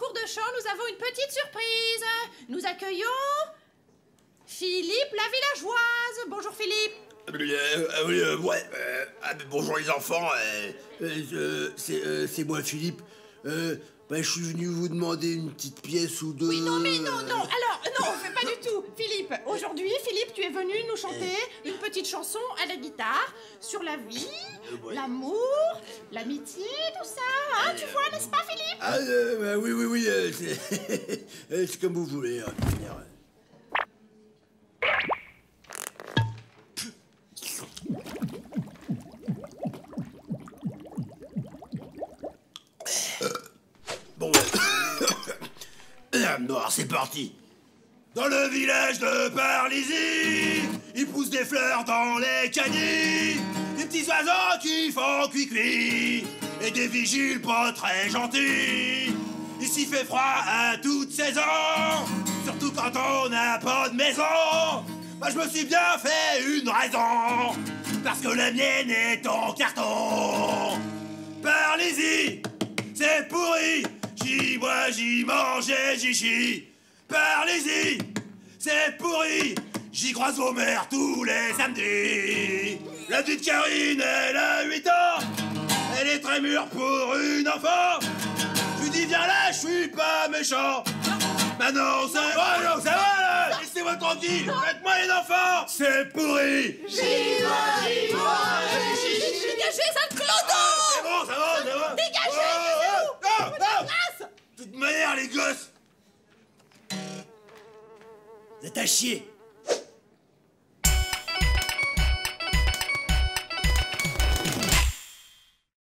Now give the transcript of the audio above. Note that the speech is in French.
nous avons une petite surprise. Nous accueillons Philippe la villageoise. Bonjour Philippe. Euh, euh, oui, euh, ouais. euh, ah, bonjour les enfants. euh, c'est moi Philippe. Bah, je suis venu vous demander une petite pièce ou deux. Oui, non, mais non, non. Alors, non, on fait pas du tout. Philippe, aujourd'hui, Philippe, tu es venu nous chanter une petite chanson à la guitare sur la vie, ouais. l'amour, l'amitié, tout ça. Hein, tu vois, n'est-ce pas, Philippe Ah, euh, bah, oui, oui, oui. euh, c'est euh, c'est comme vous voulez. hein, euh. Bon, alors c'est parti. Dans le village de Parlizy, il pousse des fleurs dans les caniers, des petits oiseaux qui font cuicui, et des vigiles pas très gentils. Ici fait froid à toute saison, surtout quand on n'a pas de maison. Moi je me suis bien fait une raison, parce que la mienne est en carton. Parlez-y, c'est pourri. J'y bois, j'y mange et j'y chie. Parlez-y, c'est pourri. J'y croise vos mères tous les samedis. La petite Karine, elle a 8 ans. Très mûre pour une enfant. Lui dis, viens là, je suis pas méchant. Maintenant, c'est vrai, non, ça va là. Laissez-moi tranquille. Faites-moi les enfants. C'est pourri. Dégagez, sale C'est clodo bon, ça va, ça va. Dégagez, non, Place De toute manière, les gosses. Vous êtes à chier.